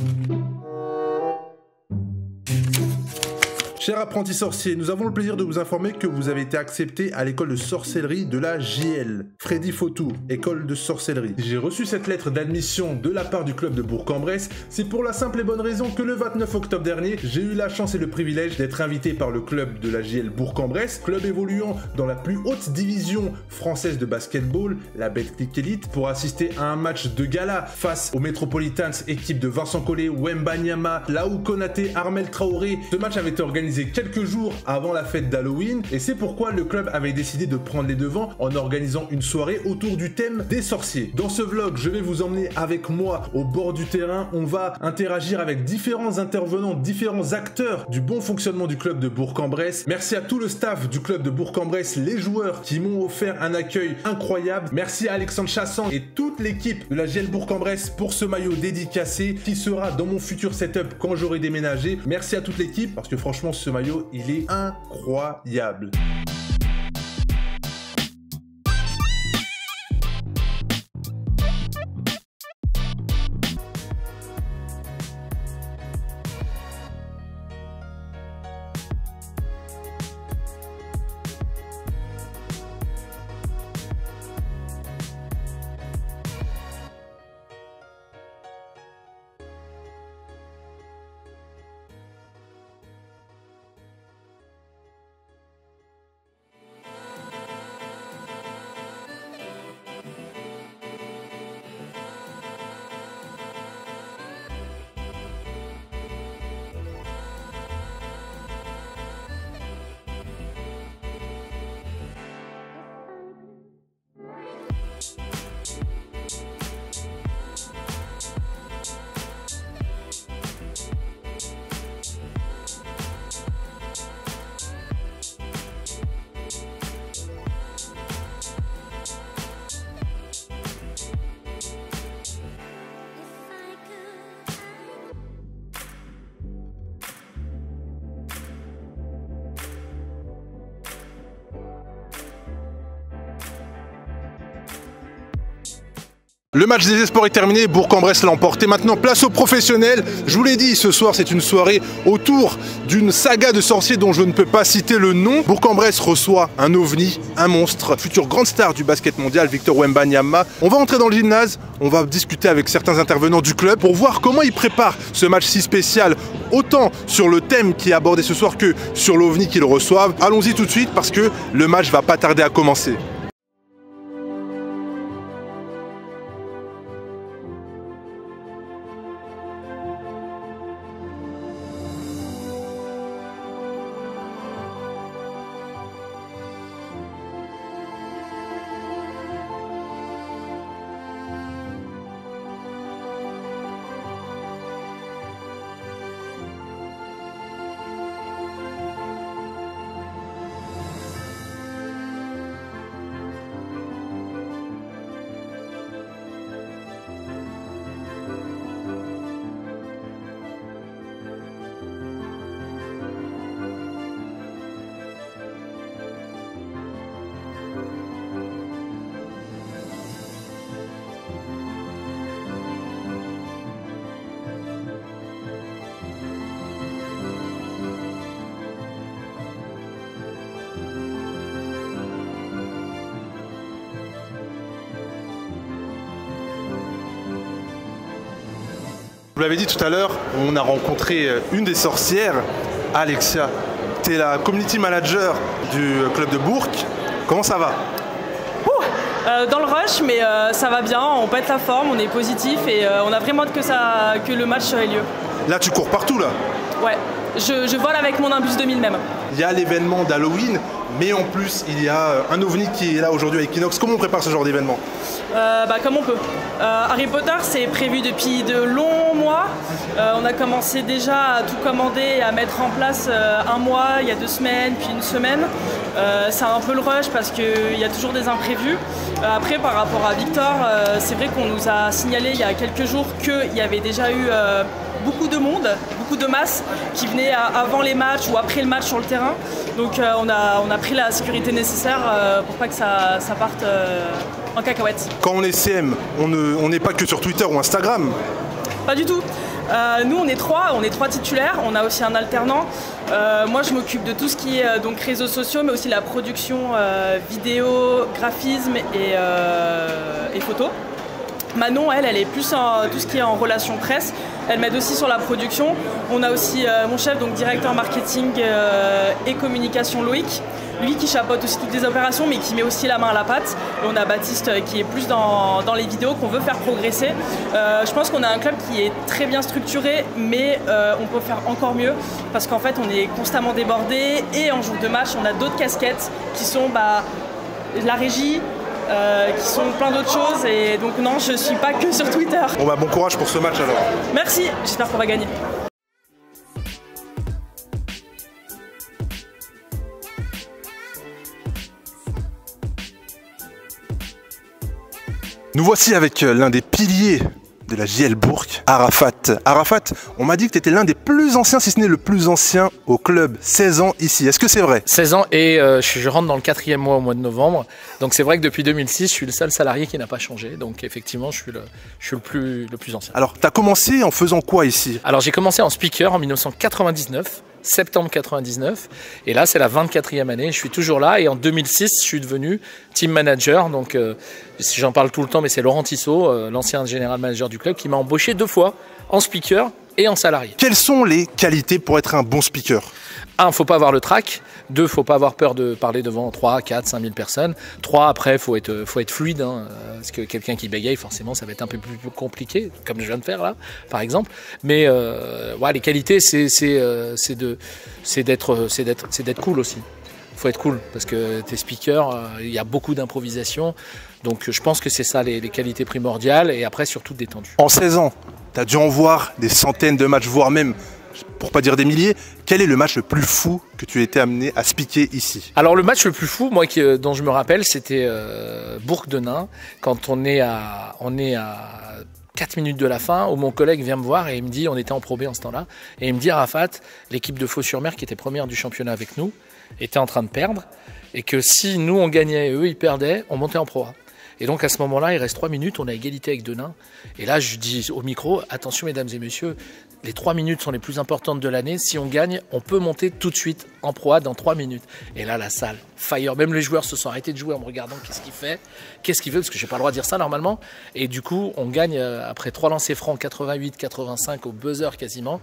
うん Chers apprentis sorciers, nous avons le plaisir de vous informer que vous avez été accepté à l'école de sorcellerie de la JL, Freddy Fautou, école de sorcellerie. J'ai reçu cette lettre d'admission de la part du club de Bourg-en-Bresse, c'est pour la simple et bonne raison que le 29 octobre dernier, j'ai eu la chance et le privilège d'être invité par le club de la JL Bourg-en-Bresse, club évoluant dans la plus haute division française de basketball, la Betclic Elite, pour assister à un match de gala face aux Metropolitans, équipe de Vincent Collet, Wemba Nyama, Laou Konaté, Armel Traoré. Ce match avait été organisé quelques jours avant la fête d'Halloween et c'est pourquoi le club avait décidé de prendre les devants en organisant une soirée autour du thème des sorciers. Dans ce vlog, je vais vous emmener avec moi au bord du terrain. On va interagir avec différents intervenants, différents acteurs du bon fonctionnement du club de Bourg-en-Bresse. Merci à tout le staff du club de Bourg-en-Bresse, les joueurs qui m'ont offert un accueil incroyable. Merci à Alexandre Chassan et toute l'équipe de la GL Bourg-en-Bresse pour ce maillot dédicacé qui sera dans mon futur setup quand j'aurai déménagé. Merci à toute l'équipe parce que franchement ce maillot, il est incroyable. Le match des espoirs est terminé, Bourg-en-Bresse l'a emporté. Maintenant, place aux professionnels. Je vous l'ai dit, ce soir, c'est une soirée autour d'une saga de sorciers dont je ne peux pas citer le nom. Bourg-en-Bresse reçoit un ovni, un monstre, futur grande star du basket mondial, Victor Wembanyama. On va entrer dans le gymnase, on va discuter avec certains intervenants du club pour voir comment ils préparent ce match si spécial, autant sur le thème qui est abordé ce soir que sur l'ovni qu'ils reçoivent. Allons-y tout de suite parce que le match va pas tarder à commencer. Vous l'avez dit tout à l'heure, on a rencontré euh, une des sorcières, Alexia. Tu es la community manager du club de Bourg. Comment ça va? Euh, dans le rush, mais euh, ça va bien, on pète la forme, on est positif et on a vraiment hâte que, ça, que le match ait lieu. Là, tu cours partout, là Ouais, je, je vole avec mon Imbus 2000 même. Il y a l'événement d'Halloween, mais en plus, il y a euh, un ovni qui est là aujourd'hui avec Kinox. Comment on prépare ce genre d'événement? Euh, bah, Comme on peut. Euh, Harry Potter, c'est prévu depuis de longs mois. on a commencé déjà à tout commander et à mettre en place un mois, il y a deux semaines, puis une semaine. c'est un peu le rush parce qu'il y a toujours des imprévus. après, par rapport à Victor, c'est vrai qu'on nous a signalé il y a quelques jours qu'il y avait déjà eu beaucoup de monde, beaucoup de masse qui venaient avant les matchs ou après le match sur le terrain. Donc euh, on, a, on a pris la sécurité nécessaire euh, pour pas que ça, parte euh, en cacahuète. Quand on est CM, on n'est pas que sur Twitter ou Instagram Pas du tout. Euh, nous, on est trois, on est trois titulaires. On a aussi un alternant. Euh, moi, je m'occupe de tout ce qui est euh, donc réseaux sociaux, mais aussi la production vidéo, graphisme et, et photo. Manon, elle, elle est plus en tout ce qui est en relation presse. Elle m'aide aussi sur la production. On a aussi mon chef, donc directeur marketing et communication Loïc, lui qui chapeaute aussi toutes les opérations, mais qui met aussi la main à la pâte. Et on a Baptiste euh, qui est plus dans, les vidéos qu'on veut faire progresser. Euh, je pense qu'on a un club qui est très bien structuré, mais euh, on peut faire encore mieux parce qu'en fait, on est constamment débordé et en jour de match, on a d'autres casquettes qui sont bah, la régie, qui sont plein d'autres choses. Et donc non, je suis pas que sur Twitter. Bon bah bon courage pour ce match alors. Merci, j'espère qu'on va gagner. Nous voici avec euh, l'un des piliers de la JL Bourg, Arafat. Arafat, on m'a dit que tu étais l'un des plus anciens, si ce n'est le plus ancien au club. 16 ans ici. Est-ce que c'est vrai? 16 ans et euh, je, rentre dans le quatrième mois au mois de novembre. Donc c'est vrai que depuis 2006, je suis le seul salarié qui n'a pas changé. Donc effectivement, je suis le, je suis le, plus, le plus ancien. Alors, tu as commencé en faisant quoi ici? Alors j'ai commencé en speaker en 1999 septembre 99. Et là, c'est la 24e année. Je suis toujours là. Et en 2006, je suis devenu team manager. Donc, euh, j'en parle tout le temps, mais c'est Laurent Tissot, euh, l'ancien général manager du club, qui m'a embauché deux fois en speaker et en salarié. Quelles sont les qualités pour être un bon speaker? Un, faut pas avoir le trac. Deux, faut pas avoir peur de parler devant 3, 4, 5 000 personnes. Trois, après, faut être, faut être fluide. Hein, parce que quelqu'un qui bégaye, forcément, ça va être un peu plus compliqué, comme je viens de faire là, par exemple. Mais euh, les qualités, c'est euh, d'être cool aussi. faut être cool parce que t'es speaker, euh, il y a beaucoup d'improvisation. Donc je pense que c'est ça les, les, qualités primordiales et après surtout détendu. En 16 ans, tu as dû en voir des centaines de matchs, voire même pour pas dire des milliers, quel est le match le plus fou que tu été amené à spiquer ici Alors le match le plus fou, moi euh, dont je me rappelle, c'était euh, Bourg de Nain, quand on est à, on est à 4 minutes de la fin, où mon collègue vient me voir et il me dit, on était en probé en ce temps-là, et il me dit, Arafat, l'équipe de Faux-sur-Mer qui était première du championnat avec nous, était en train de perdre, et que si nous on gagnait et eux ils perdaient, on montait en pro. Et donc à ce moment-là, il reste 3 minutes, on a égalité avec Denain. Et là, je dis au micro, attention mesdames et messieurs, les trois minutes sont les plus importantes de l'année. Si on gagne, on peut monter tout de suite en proie dans trois minutes. Et là, la salle, fire. Même les joueurs se sont arrêtés de jouer en me regardant qu'est-ce qu'il fait, qu'est-ce qu'il veut, parce que j'ai pas le droit de dire ça normalement. Et du coup, on gagne euh, après trois lancers francs, 88-85 au buzzer quasiment.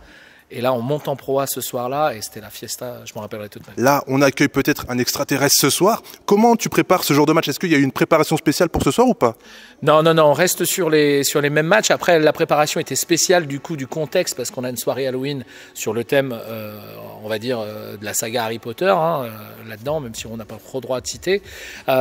Et là, on monte en proie ce soir-là, et c'était la fiesta, je m'en rappellerai toute ma vie. Là, on accueille peut-être un extraterrestre ce soir. Comment tu prépares ce genre de match? Est-ce qu'il y a eu une préparation spéciale pour ce soir ou pas? Non, non, non, on reste sur les, sur les mêmes matchs. Après, la préparation était spéciale du coup du contexte, parce qu'on a une soirée Halloween sur le thème, euh, on va dire, euh, de la saga Harry Potter, hein, euh, là-dedans, même si on n'a pas trop droit de citer.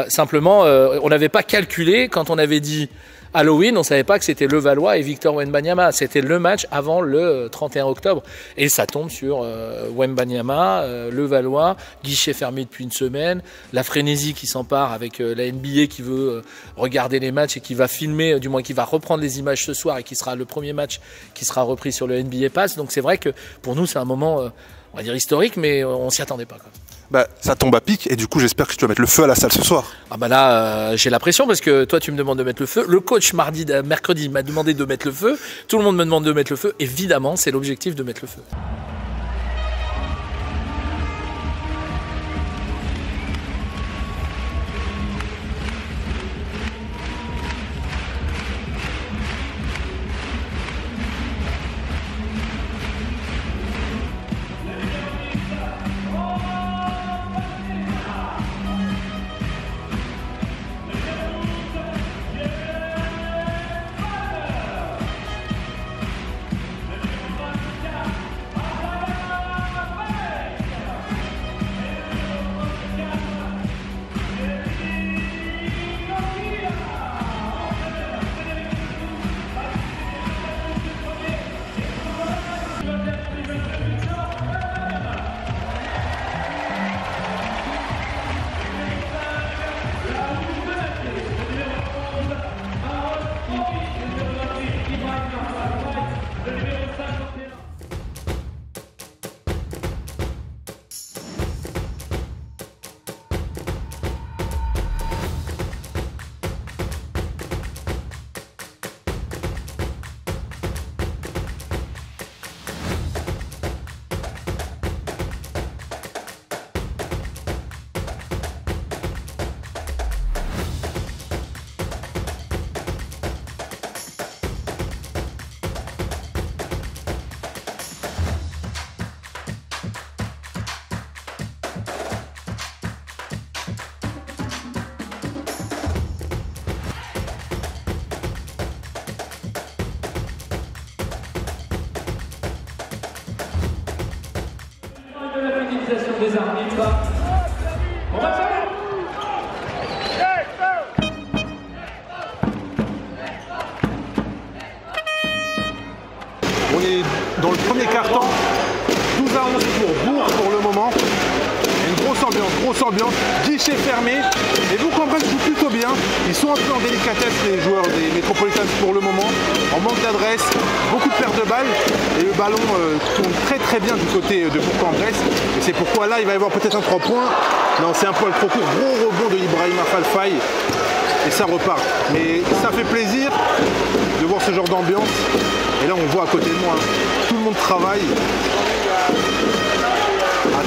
simplement, on n'avait pas calculé quand on avait dit Halloween, on savait pas que c'était Levallois et Victor Wembanyama. C'était le match avant le 31 octobre. Et ça tombe sur euh, Wembanyama, euh, Levallois, guichet fermé depuis une semaine, la frénésie qui s'empare avec euh, la NBA qui veut euh, regarder les matchs et qui va filmer, du moins qui va reprendre les images ce soir et qui sera le premier match qui sera repris sur le NBA Pass. Donc c'est vrai que pour nous, c'est un moment, on va dire historique, mais on s'y attendait pas. Quoi bah, ça tombe à pic et du coup j'espère que tu vas mettre le feu à la salle ce soir. Ah bah là euh, j'ai la pression parce que toi tu me demandes de mettre le feu. Le coach mardi, euh, mercredi m'a demandé de mettre le feu. Tout le monde me demande de mettre le feu. Évidemment c'est l'objectif de mettre le feu. Des arbitres. On est dans le premier carton. 12 à 11 pour Bourg pour le moment. Une grosse ambiance, grosse ambiance. Guichet fermé. Et vous comprenez joue plutôt Ils sont un peu en délicatesse les joueurs des Metropolitans pour le moment. En manque d'adresse, beaucoup de pertes de balles. Et le ballon euh, tourne très très bien du côté de Bourg-en-Bresse. Et c'est pourquoi là il va y avoir peut-être un 3 points. Non, c'est un poil trop court. Gros rebond de Ibrahima Falfaye. Et ça repart. Mais ça fait plaisir de voir ce genre d'ambiance. Et là, on voit à côté de moi, hein, tout le monde travaille.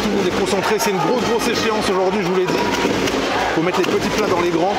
Tout le. C'est une grosse, grosse échéance aujourd'hui, je vous l'ai dit. Il faut mettre les petits plats dans les grands.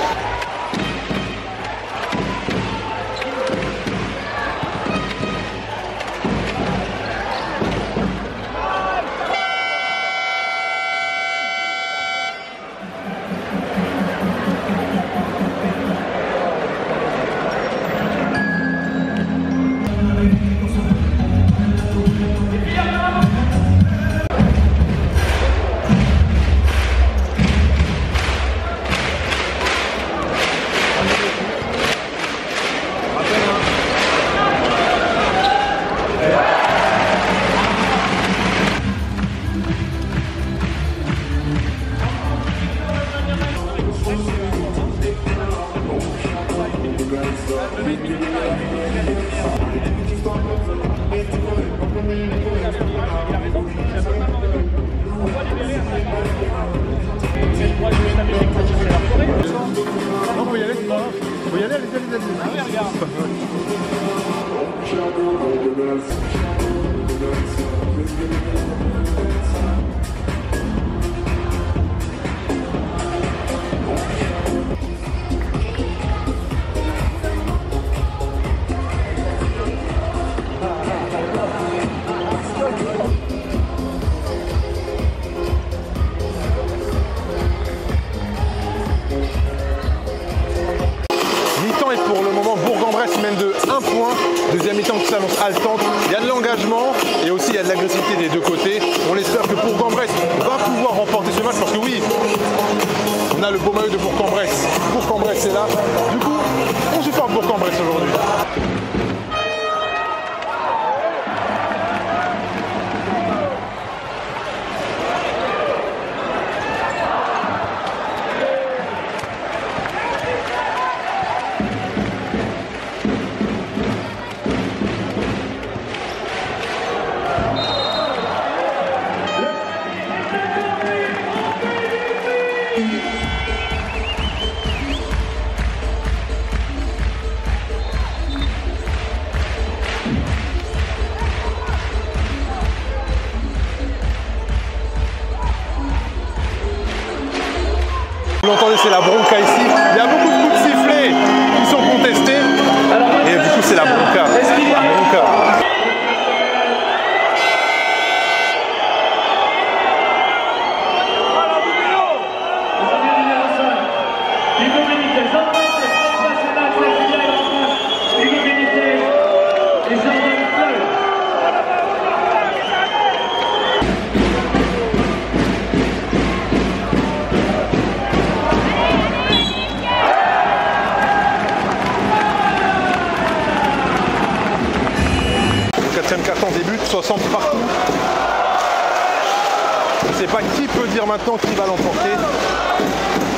Maintenant qui va l'emporter.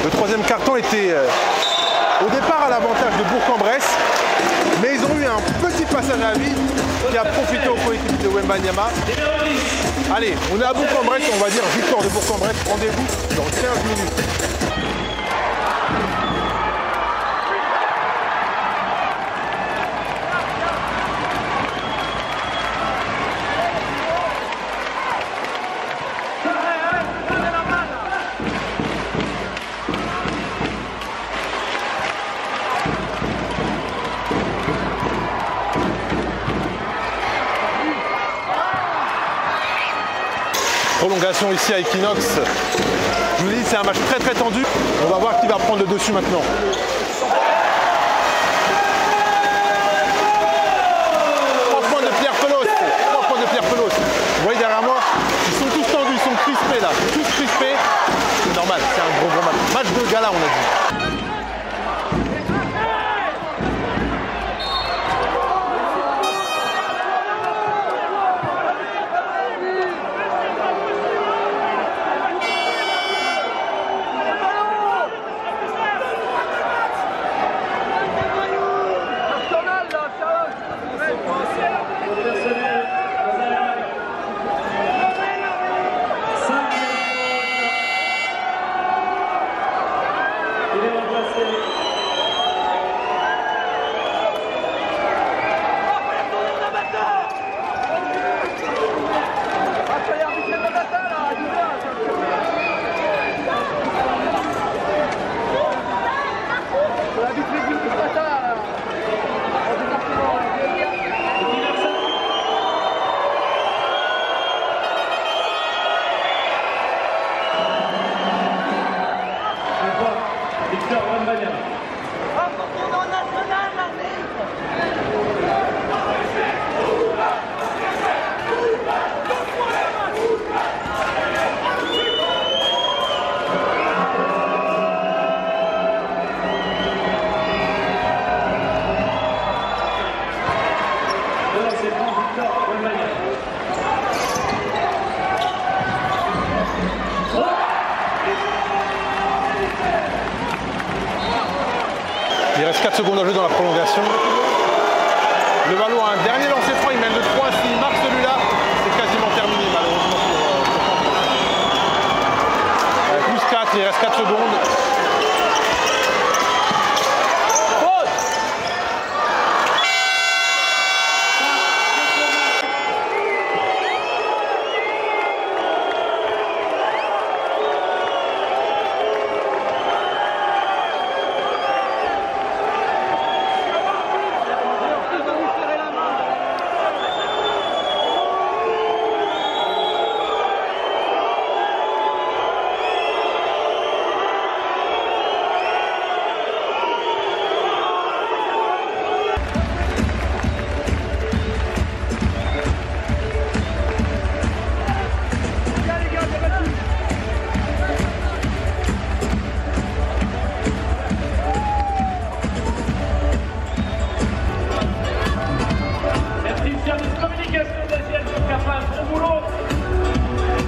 Le troisième carton était euh, au départ à l'avantage de Bourg-en-Bresse, mais ils ont eu un petit passage à vide qui a profité au coéquipier de Wemba Nyama. Allez, on est à Bourg-en-Bresse, on va dire victoire de Bourg-en-Bresse. Rendez-vous dans 15 minutes. Ici à Equinox. Je vous dis, c'est un match très très tendu. On va voir qui va prendre le dessus maintenant.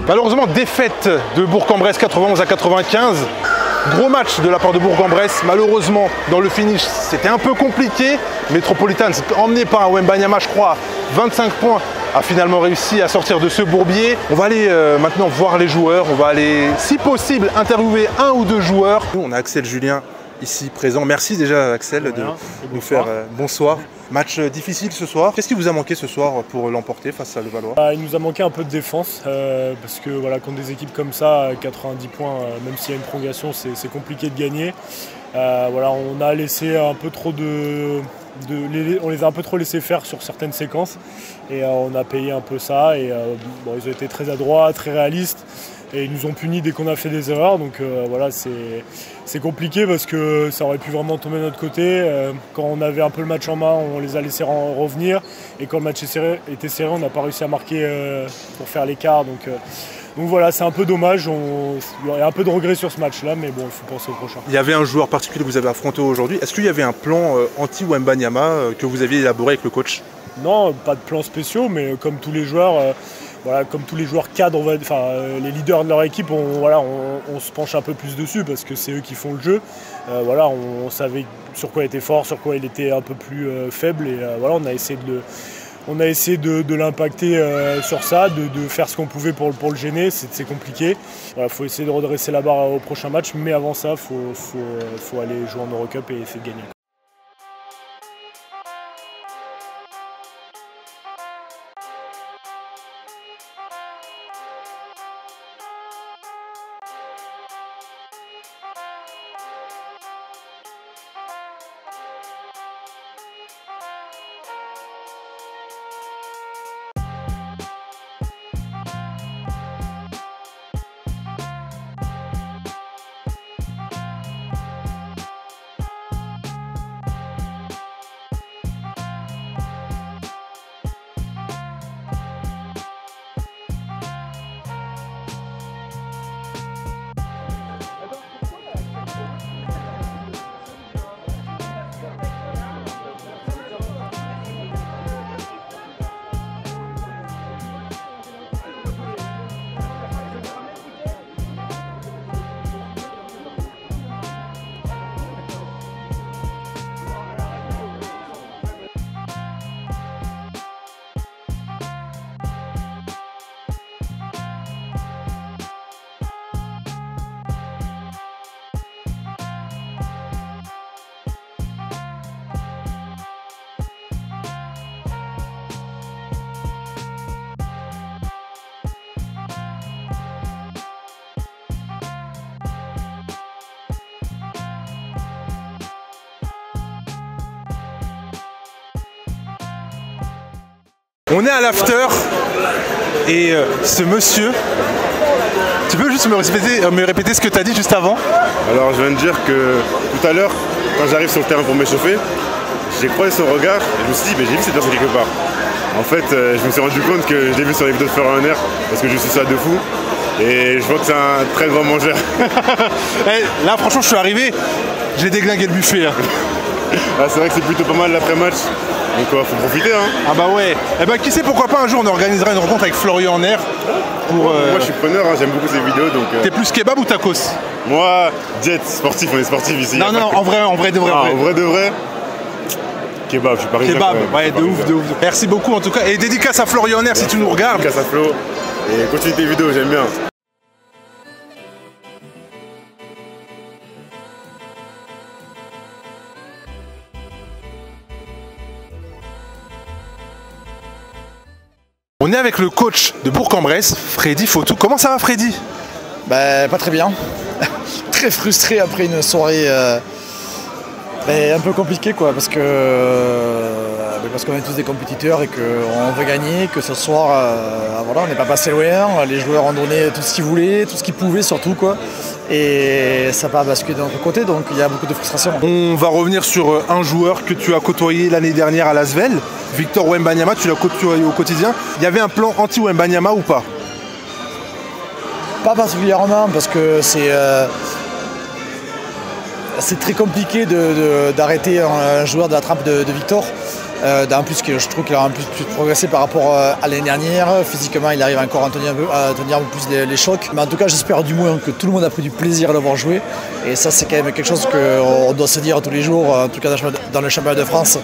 Malheureusement, défaite de Bourg-en-Bresse 91 à 95. Gros match de la part de Bourg-en-Bresse. Malheureusement, dans le finish, c'était un peu compliqué. Metropolitan, emmené par Wembanyama, je crois, 25 points, a finalement réussi à sortir de ce bourbier. On va aller euh, maintenant voir les joueurs. On va aller, si possible, interviewer un ou deux joueurs. Nous, on a Axel Julien ici présent. Merci déjà, Axel, de nous faire euh, bonsoir. Match difficile ce soir. Qu'est-ce qui vous a manqué ce soir pour l'emporter face à Levallois Ah, il nous a manqué un peu de défense euh, parce que voilà, contre des équipes comme ça, à 90 points, euh, même s'il y a une prolongation, c'est c'est compliqué de gagner. Euh, voilà, on a laissé un peu trop de, on les a un peu trop laissé faire sur certaines séquences et euh, on a payé un peu ça. Et euh, ils ont été très adroits, très réalistes et ils nous ont punis dès qu'on a fait des erreurs. Donc euh, voilà, c'est compliqué parce que ça aurait pu vraiment tomber de notre côté. Quand on avait un peu le match en main, on les a laissés revenir. Et quand le match était serré, on n'a pas réussi à marquer pour faire l'écart. Donc, donc voilà, c'est un peu dommage. On- Il y a un peu de regret sur ce match-là, mais bon, il faut penser au prochain. Il y avait un joueur particulier que vous avez affronté aujourd'hui. Est-ce qu'il y avait un plan euh, anti-Wembanyama euh, que vous aviez élaboré avec le coach? Non, pas de plans spéciaux, mais comme tous les joueurs, euh, voilà, comme tous les joueurs cadres, on va- enfin euh, les leaders de leur équipe, on, voilà, on, on se penche un peu plus dessus parce que c'est eux qui font le jeu. Euh, voilà, on, on savait sur quoi il était fort, sur quoi il était un peu plus euh, faible, et voilà, on a essayé de le, on a essayé de, l'impacter euh, sur ça, de, faire ce qu'on pouvait pour, le- gêner. C'est compliqué. Il faut essayer de redresser la barre au prochain match, mais avant ça, il euh, faut aller jouer en Eurocup et essayer de gagner. On est à l'after et euh, ce monsieur. Tu peux juste me répéter, euh, me répéter ce que tu as dit juste avant? Alors je viens de dire que tout à l'heure, quand j'arrive sur le terrain pour m'échauffer, j'ai croisé son regard et je me suis dit, mais j'ai vu cette personne quelque part. En fait, euh, je me suis rendu compte que je l'ai vu sur les vidéos de Florent Honner parce que je suis ça de fou. Et je vois que c'est un très grand mangeur. Eh, Là, franchement, je suis arrivé, j'ai déglingué le buffet. hein. Ah, c'est vrai que c'est plutôt pas mal l'après-match. Donc euh, faut profiter hein. Ah bah ouais. Eh ben qui sait pourquoi pas un jour on organisera une rencontre avec Florian air pour. euh, Moi je suis preneur, hein, j'aime beaucoup ces vidéos donc. euh, T'es plus kebab ou tacos? Moi, jet, sportif, on est sportif ici. Non non en vrai, en vrai de vrai. en Ah, vrai. en vrai de vrai. Kebab, je suis parisien. Kebab, ouais, de parisien. ouf, de ouf. Merci beaucoup en tout cas. Et dédicace à Florian air si tu nous regardes. Casse à flot. Et continue tes vidéos, j'aime bien. On est avec le coach de Bourg-en-Bresse, Freddy Fautou. Comment ça va Freddy? Ben, pas très bien. très frustré après une soirée euh, ben, un peu compliquée quoi parce que euh, parce qu'on est tous des compétiteurs et qu'on veut gagner, que ce soir euh, voilà, on n'est pas passé loin, les joueurs ont donné tout ce qu'ils voulaient, tout ce qu'ils pouvaient surtout quoi. Et ça n'a pas basculé de notre côté donc il y a beaucoup de frustration. On va revenir sur un joueur que tu as côtoyé l'année dernière à Lasvel, Victor Wembanyama, tu l'as côtoyé au quotidien. Il y avait un plan anti-Wembanyama ou pas? Pas particulièrement parce que c'est euh, très compliqué d'arrêter un, joueur de la trappe de Victor. Euh, plus, que je trouve qu'il a un peu plus progressé par rapport euh, à l'année dernière. Physiquement, il arrive encore à tenir un peu, à tenir plus les, chocs. Mais en tout cas, j'espère du moins que tout le monde a pris du plaisir à l'avoir joué. Et ça, c'est quand même quelque chose qu'on doit se dire tous les jours, en tout cas dans le championnat- de France,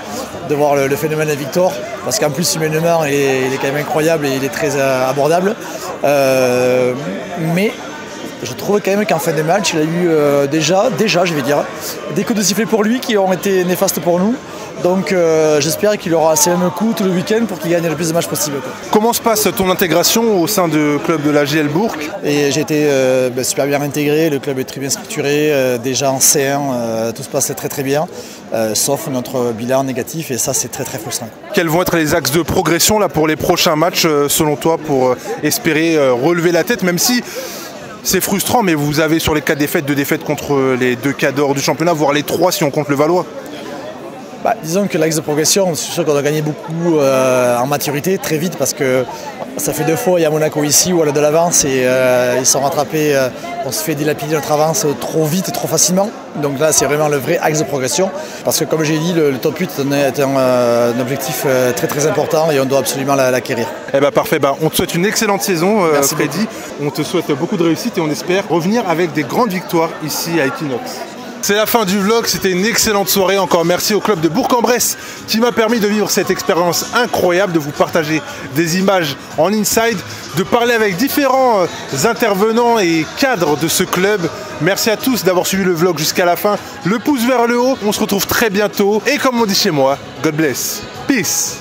de voir le, le phénomène de Victor. Parce qu'en plus, humainement, il est, il est quand même incroyable et il est très euh, abordable. Euh, mais je trouve quand même qu'en fin de match, il a eu euh, déjà, déjà, je vais dire, des coups de sifflet pour lui qui ont été néfastes pour nous. Donc euh, j'espère qu'il aura assez même coup tout le week-end pour qu'il gagne le plus de matchs possible. quoi. Comment se passe ton intégration au sein du club de la GL Bourg? Et j'ai été euh, ben, super bien intégré, le club est très bien structuré, euh, déjà en C1, euh, tout se passait très très bien, sauf notre bilan négatif et ça c'est très très frustrant. Quels vont être les axes de progression là, pour les prochains matchs selon toi pour espérer relever la tête même si c'est frustrant mais vous avez sur les quatre défaites deux défaites contre les deux cadors du championnat voire les trois si on compte le Valois. Bah, disons que l'axe de progression, c'est sûr qu'on doit gagner beaucoup euh, en maturité très vite parce que ça fait deux fois, il y a Monaco ici où elle a de l'avance et euh, ils sont rattrapés, euh, on se fait dilapider notre avance trop vite et trop facilement. Donc là, c'est vraiment le vrai axe de progression parce que comme j'ai dit, le, le top 8 est un, euh, un objectif très très important et on doit absolument la- l'acquérir. Eh ben parfait, bah, on te souhaite une excellente saison Freddy. On te souhaite beaucoup de réussite et on espère revenir avec des grandes victoires ici à Equinox. C'est la fin du vlog, c'était une excellente soirée. Encore merci au club de Bourg-en-Bresse qui m'a permis de vivre cette expérience incroyable, de vous partager des images en inside, de parler avec différents euh, intervenants et cadres de ce club. Merci à tous d'avoir suivi le vlog jusqu'à la fin. Le pouce vers le haut, on se retrouve très bientôt. Et comme on dit chez moi, God bless. Peace